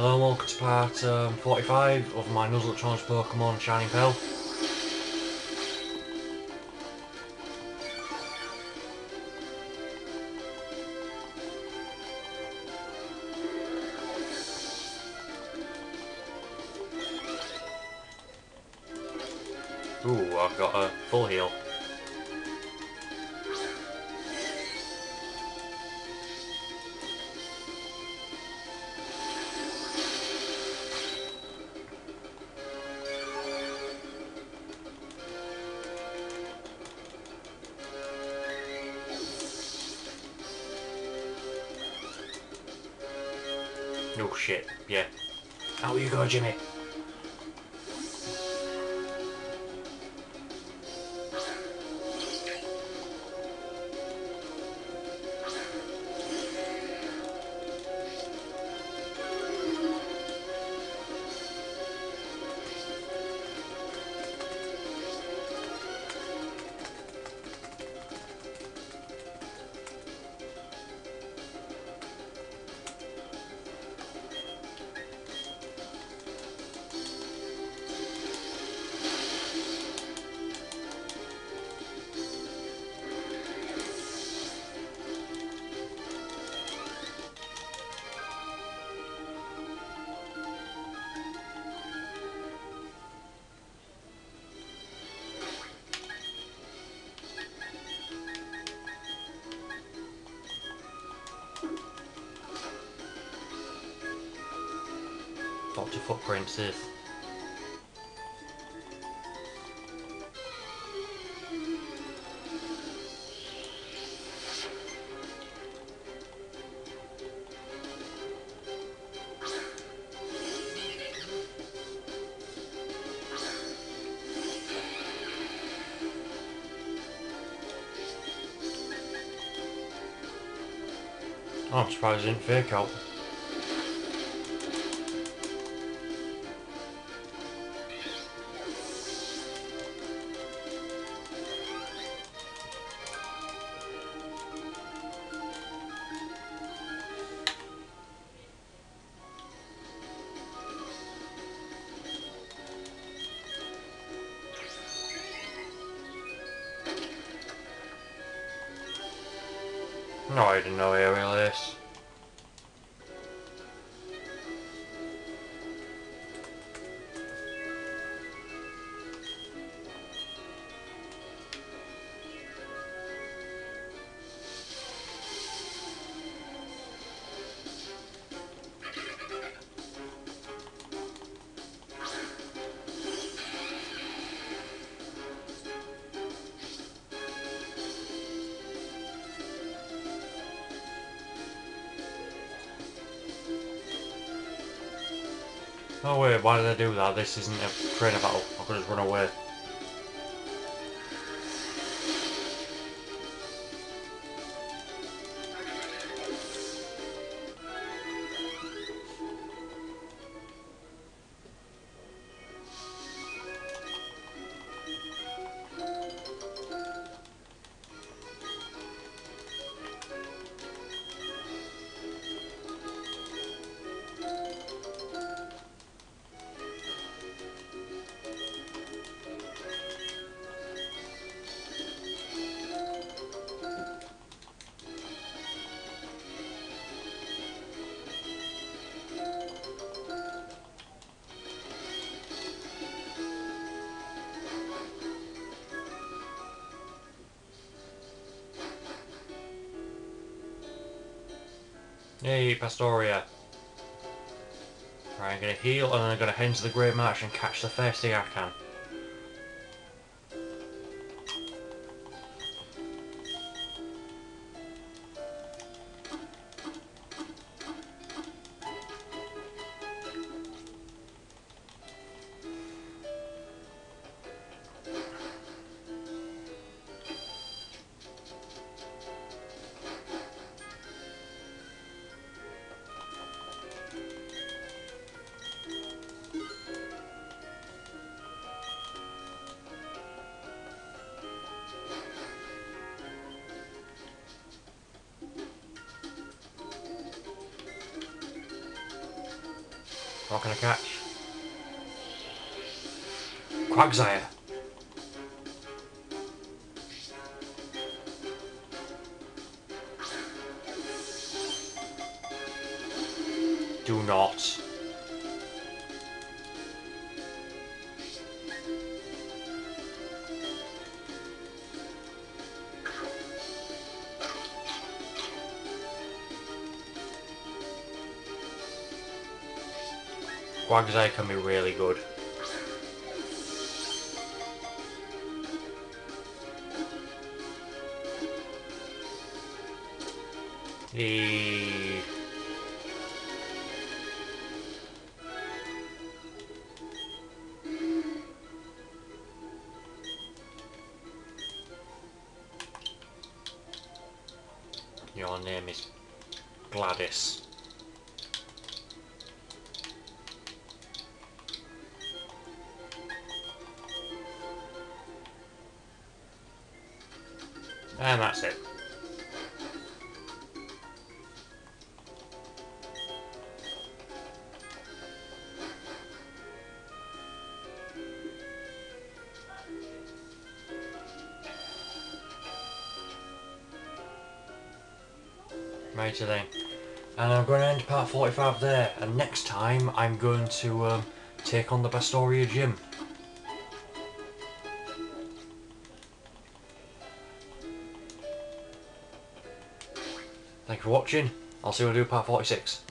Hello and welcome to part um, 45 of my Nuzlocke Pokemon Shining Pearl. Ooh, I've got a full heal. Oh shit, yeah. Out you go, Jimmy. Doctor Footprints is. I'm surprised it didn't fake out. No, I didn't know aerial ace. Oh wait, why did I do that? This isn't a trainer battle. I could just run away. Hey, Pastoria. Right, I'm gonna heal and then I'm gonna head into the Great Marsh and catch the first thing I can. What can I catch? Quagsire. Quagsire can be really good. The Your name is Gladys. And that's it. Righty then. And I'm going to end part 45 there. And next time I'm going to um, take on the Pastoria gym. Thank you for watching. I'll see you when I do part 46.